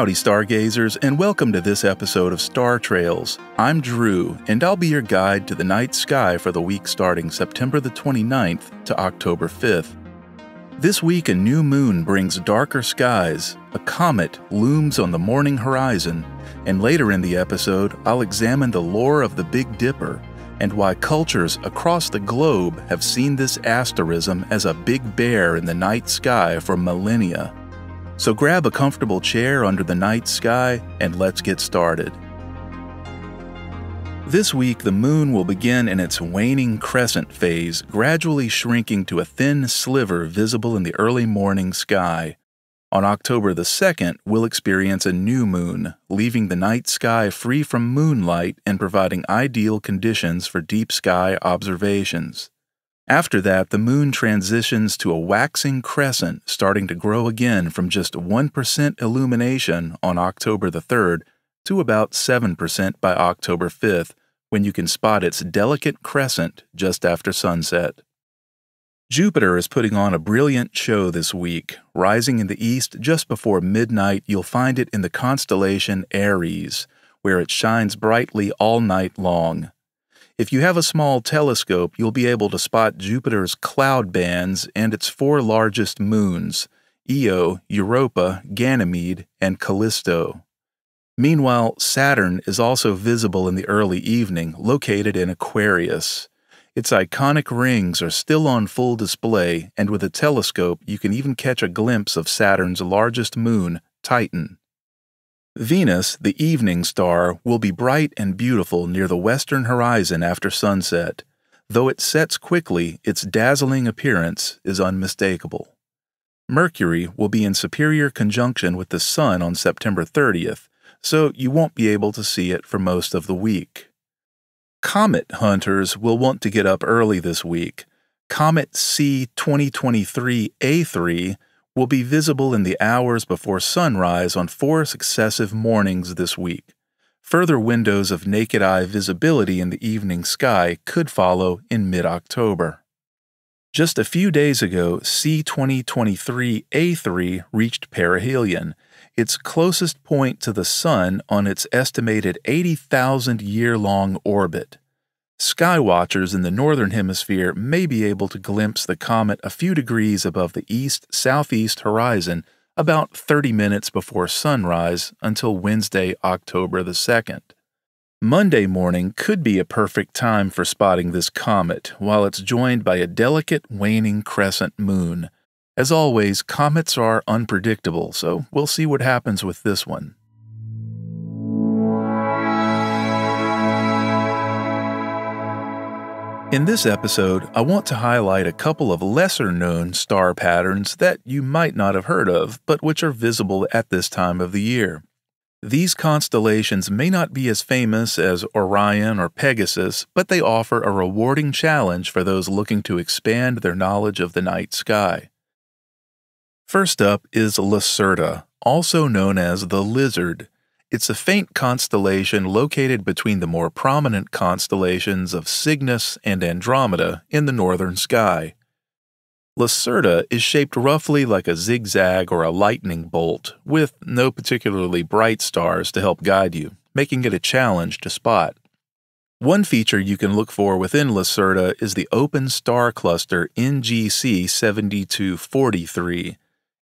Howdy, stargazers, and welcome to this episode of Star Trails. I'm Drew, and I'll be your guide to the night sky for the week starting September the 29th to October 5th. This week, a new moon brings darker skies, a comet looms on the morning horizon, and later in the episode, I'll examine the lore of the Big Dipper and why cultures across the globe have seen this asterism as a big bear in the night sky for millennia. So grab a comfortable chair under the night sky and let's get started. This week, the moon will begin in its waning crescent phase, gradually shrinking to a thin sliver visible in the early morning sky. On October the 2nd, we'll experience a new moon, leaving the night sky free from moonlight and providing ideal conditions for deep sky observations. After that, the moon transitions to a waxing crescent, starting to grow again from just 1% illumination on October the 3rd to about 7% by October 5th, when you can spot its delicate crescent just after sunset. Jupiter is putting on a brilliant show this week. Rising in the east just before midnight, you'll find it in the constellation Aries, where it shines brightly all night long. If you have a small telescope, you'll be able to spot Jupiter's cloud bands and its four largest moons Io, Europa, Ganymede, and Callisto. Meanwhile, Saturn is also visible in the early evening, located in Aquarius. Its iconic rings are still on full display, and with a telescope, you can even catch a glimpse of Saturn's largest moon, Titan. Venus, the evening star, will be bright and beautiful near the western horizon after sunset. Though it sets quickly, its dazzling appearance is unmistakable. Mercury will be in superior conjunction with the Sun on September 30th, so you won't be able to see it for most of the week. Comet hunters will want to get up early this week. Comet C 2023 A3 will be visible in the hours before sunrise on four successive mornings this week. Further windows of naked eye visibility in the evening sky could follow in mid October. Just a few days ago, C 2023 A3 reached perihelion, its closest point to the Sun on its estimated 80,000 year long orbit. Skywatchers in the northern hemisphere may be able to glimpse the comet a few degrees above the east southeast horizon about 30 minutes before sunrise until Wednesday, October the 2nd. Monday morning could be a perfect time for spotting this comet while it's joined by a delicate waning crescent moon. As always, comets are unpredictable, so we'll see what happens with this one. In this episode, I want to highlight a couple of lesser known star patterns that you might not have heard of, but which are visible at this time of the year. These constellations may not be as famous as Orion or Pegasus, but they offer a rewarding challenge for those looking to expand their knowledge of the night sky. First up is Lacerta, also known as the Lizard. It's a faint constellation located between the more prominent constellations of Cygnus and Andromeda in the northern sky. Lacerta is shaped roughly like a zigzag or a lightning bolt, with no particularly bright stars to help guide you, making it a challenge to spot. One feature you can look for within Lacerta is the open star cluster NGC 7243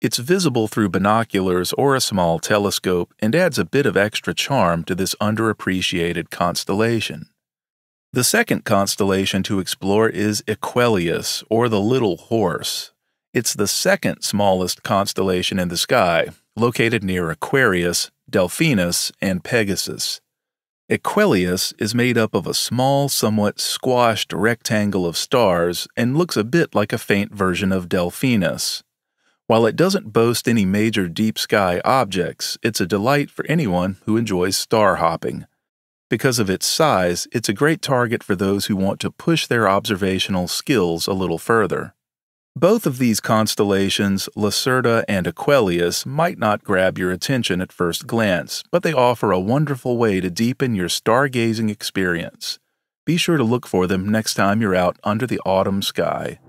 it's visible through binoculars or a small telescope and adds a bit of extra charm to this underappreciated constellation. The second constellation to explore is Equuleus, or the Little Horse. It's the second smallest constellation in the sky, located near Aquarius, Delphinus, and Pegasus. Equuleus is made up of a small, somewhat squashed rectangle of stars and looks a bit like a faint version of Delphinus. While it doesn't boast any major deep sky objects, it's a delight for anyone who enjoys star hopping. Because of its size, it's a great target for those who want to push their observational skills a little further. Both of these constellations, Lacerta and Equuleus, might not grab your attention at first glance, but they offer a wonderful way to deepen your stargazing experience. Be sure to look for them next time you're out under the autumn sky.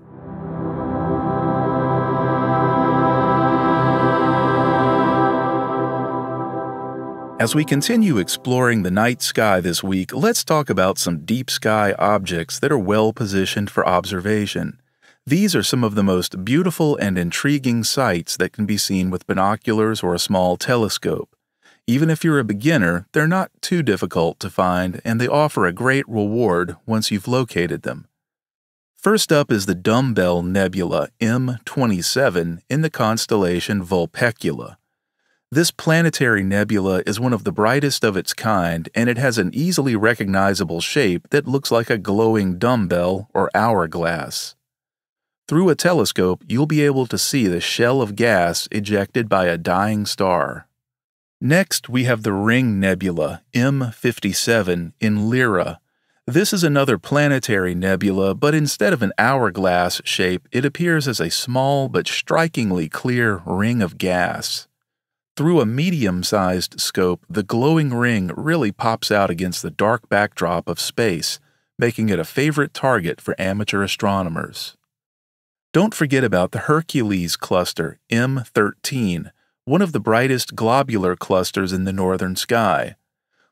As we continue exploring the night sky this week, let's talk about some deep sky objects that are well positioned for observation. These are some of the most beautiful and intriguing sights that can be seen with binoculars or a small telescope. Even if you're a beginner, they're not too difficult to find and they offer a great reward once you've located them. First up is the Dumbbell Nebula M27 in the constellation Vulpecula. This planetary nebula is one of the brightest of its kind, and it has an easily recognizable shape that looks like a glowing dumbbell or hourglass. Through a telescope, you'll be able to see the shell of gas ejected by a dying star. Next, we have the Ring Nebula, M57, in Lyra. This is another planetary nebula, but instead of an hourglass shape, it appears as a small but strikingly clear ring of gas. Through a medium sized scope, the glowing ring really pops out against the dark backdrop of space, making it a favorite target for amateur astronomers. Don't forget about the Hercules cluster, M13, one of the brightest globular clusters in the northern sky.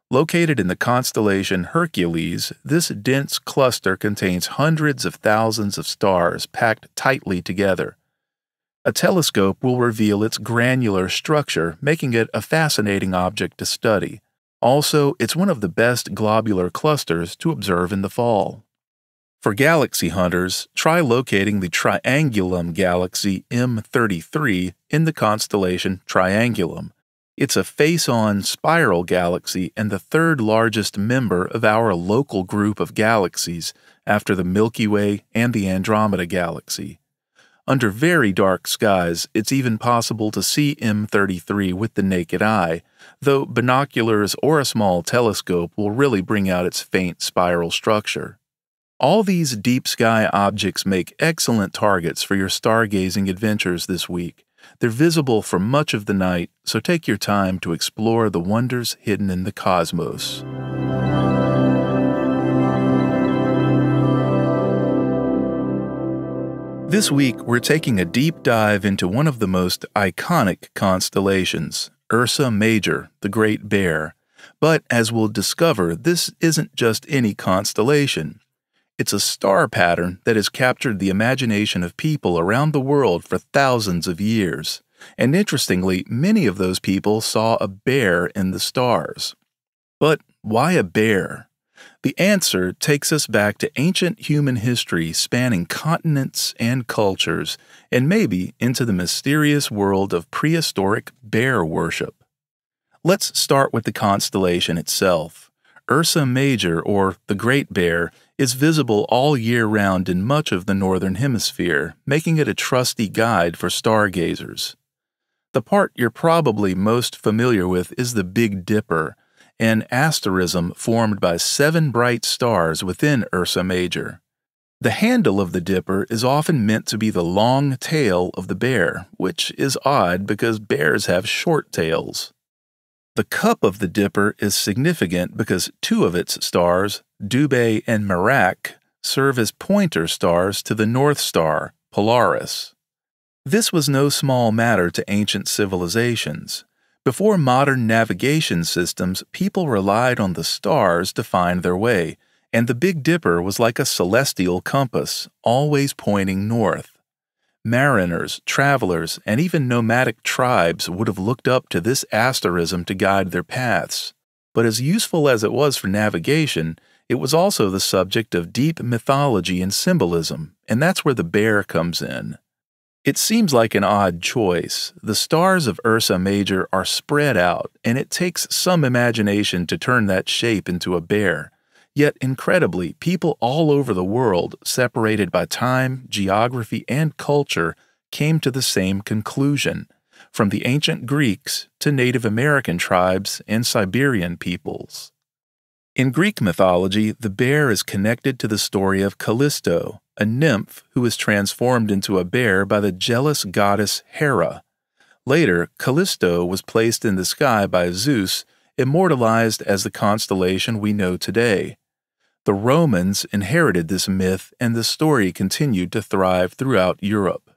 Located in the constellation Hercules, this dense cluster contains hundreds of thousands of stars packed tightly together. A telescope will reveal its granular structure, making it a fascinating object to study. Also, it's one of the best globular clusters to observe in the fall. For galaxy hunters, try locating the Triangulum galaxy M33 in the constellation Triangulum. It's a face on spiral galaxy and the third largest member of our local group of galaxies after the Milky Way and the Andromeda galaxy. Under very dark skies, it's even possible to see M33 with the naked eye, though binoculars or a small telescope will really bring out its faint spiral structure. All these deep sky objects make excellent targets for your stargazing adventures this week. They're visible for much of the night, so take your time to explore the wonders hidden in the cosmos. This week, we're taking a deep dive into one of the most iconic constellations, Ursa Major, the Great Bear. But as we'll discover, this isn't just any constellation. It's a star pattern that has captured the imagination of people around the world for thousands of years. And interestingly, many of those people saw a bear in the stars. But why a bear? The answer takes us back to ancient human history spanning continents and cultures, and maybe into the mysterious world of prehistoric bear worship. Let's start with the constellation itself. Ursa Major, or the Great Bear, is visible all year round in much of the Northern Hemisphere, making it a trusty guide for stargazers. The part you're probably most familiar with is the Big Dipper, an asterism formed by seven bright stars within Ursa Major. The handle of the dipper is often meant to be the long tail of the bear, which is odd because bears have short tails. The cup of the dipper is significant because two of its stars, Dubhe and Merak, serve as pointer stars to the North Star, Polaris. This was no small matter to ancient civilizations. Before modern navigation systems, people relied on the stars to find their way, and the Big Dipper was like a celestial compass, always pointing north. Mariners, travelers, and even nomadic tribes would have looked up to this asterism to guide their paths. But as useful as it was for navigation, it was also the subject of deep mythology and symbolism, and that's where the bear comes in. It seems like an odd choice. The stars of Ursa Major are spread out, and it takes some imagination to turn that shape into a bear. Yet, incredibly, people all over the world, separated by time, geography, and culture, came to the same conclusion, from the ancient Greeks to Native American tribes and Siberian peoples. In Greek mythology, the bear is connected to the story of Callisto, a nymph who was transformed into a bear by the jealous goddess Hera. Later, Callisto was placed in the sky by Zeus, immortalized as the constellation we know today. The Romans inherited this myth, and the story continued to thrive throughout Europe.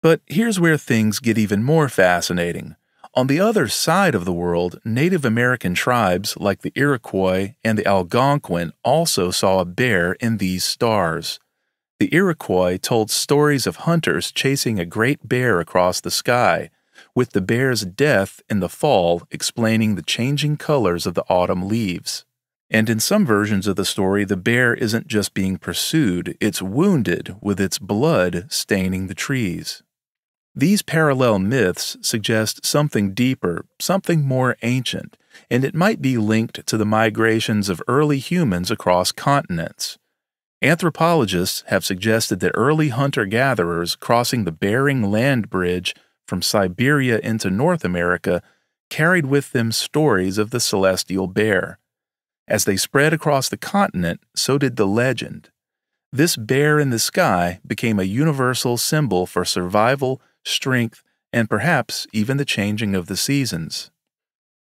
But here's where things get even more fascinating. On the other side of the world, Native American tribes like the Iroquois and the Algonquin also saw a bear in these stars. The Iroquois told stories of hunters chasing a great bear across the sky, with the bear's death in the fall explaining the changing colors of the autumn leaves. And in some versions of the story, the bear isn't just being pursued, it's wounded with its blood staining the trees. These parallel myths suggest something deeper, something more ancient, and it might be linked to the migrations of early humans across continents. Anthropologists have suggested that early hunter gatherers crossing the Bering Land Bridge from Siberia into North America carried with them stories of the celestial bear. As they spread across the continent, so did the legend. This bear in the sky became a universal symbol for survival strength, and perhaps even the changing of the seasons.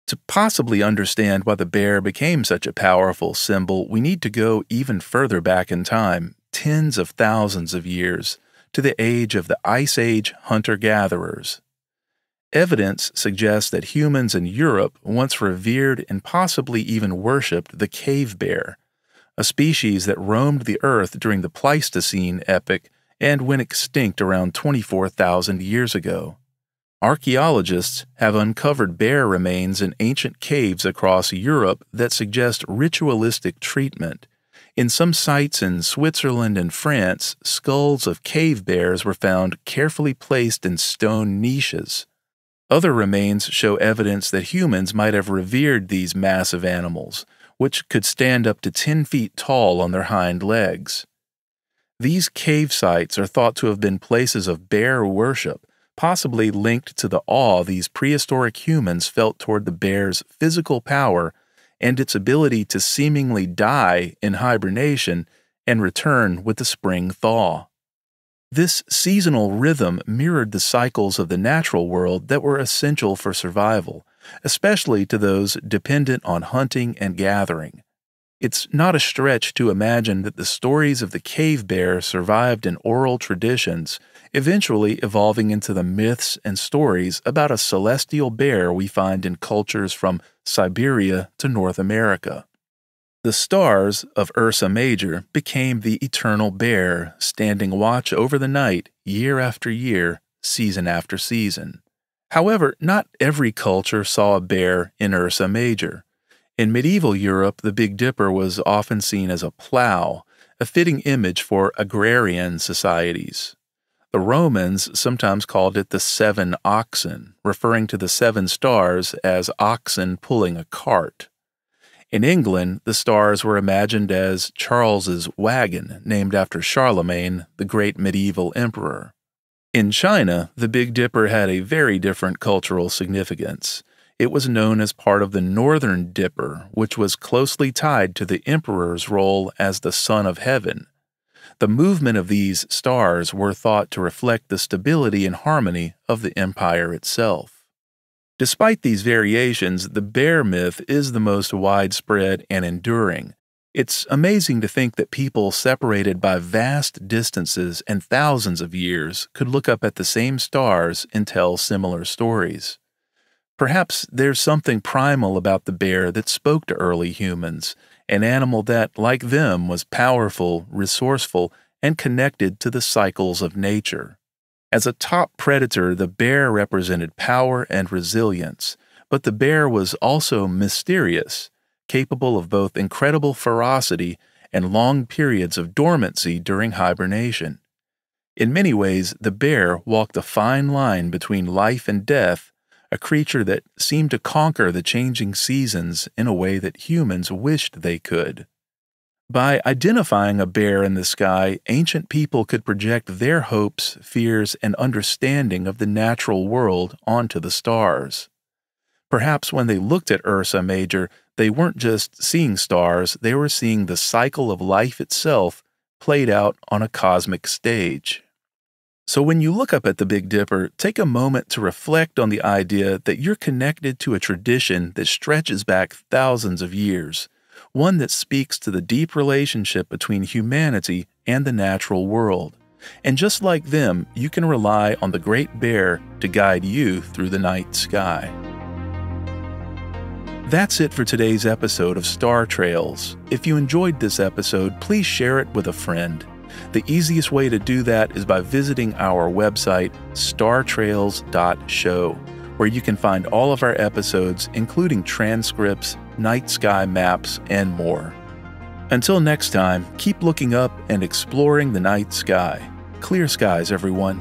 To possibly understand why the bear became such a powerful symbol, we need to go even further back in time, tens of thousands of years, to the age of the Ice Age hunter gatherers. Evidence suggests that humans in Europe once revered and possibly even worshipped the cave bear, a species that roamed the earth during the Pleistocene epoch and went extinct around 24,000 years ago. Archaeologists have uncovered bear remains in ancient caves across Europe that suggest ritualistic treatment. In some sites in Switzerland and France, skulls of cave bears were found carefully placed in stone niches. Other remains show evidence that humans might have revered these massive animals, which could stand up to 10 feet tall on their hind legs. These cave sites are thought to have been places of bear worship, possibly linked to the awe these prehistoric humans felt toward the bear's physical power and its ability to seemingly die in hibernation and return with the spring thaw. This seasonal rhythm mirrored the cycles of the natural world that were essential for survival, especially to those dependent on hunting and gathering. It's not a stretch to imagine that the stories of the cave bear survived in oral traditions, eventually evolving into the myths and stories about a celestial bear we find in cultures from Siberia to North America. The stars of Ursa Major became the eternal bear, standing watch over the night, year after year, season after season. However, not every culture saw a bear in Ursa Major. In medieval Europe, the Big Dipper was often seen as a plow, a fitting image for agrarian societies. The Romans sometimes called it the seven oxen, referring to the seven stars as oxen pulling a cart. In England, the stars were imagined as Charles's wagon, named after Charlemagne, the great medieval emperor. In China, the Big Dipper had a very different cultural significance. It was known as part of the Northern Dipper, which was closely tied to the emperor's role as the Son of Heaven. The movement of these stars were thought to reflect the stability and harmony of the empire itself. Despite these variations, the bear myth is the most widespread and enduring. It's amazing to think that people separated by vast distances and thousands of years could look up at the same stars and tell similar stories. Perhaps there's something primal about the bear that spoke to early humans, an animal that, like them, was powerful, resourceful, and connected to the cycles of nature. As a top predator, the bear represented power and resilience, but the bear was also mysterious, capable of both incredible ferocity and long periods of dormancy during hibernation. In many ways, the bear walked a fine line between life and death a creature that seemed to conquer the changing seasons in a way that humans wished they could. By identifying a bear in the sky, ancient people could project their hopes, fears, and understanding of the natural world onto the stars. Perhaps when they looked at Ursa Major, they weren't just seeing stars, they were seeing the cycle of life itself played out on a cosmic stage. So, when you look up at the Big Dipper, take a moment to reflect on the idea that you're connected to a tradition that stretches back thousands of years, one that speaks to the deep relationship between humanity and the natural world. And just like them, you can rely on the Great Bear to guide you through the night sky. That's it for today's episode of Star Trails. If you enjoyed this episode, please share it with a friend. The easiest way to do that is by visiting our website, startrails.show, where you can find all of our episodes, including transcripts, night sky maps, and more. Until next time, keep looking up and exploring the night sky. Clear skies, everyone.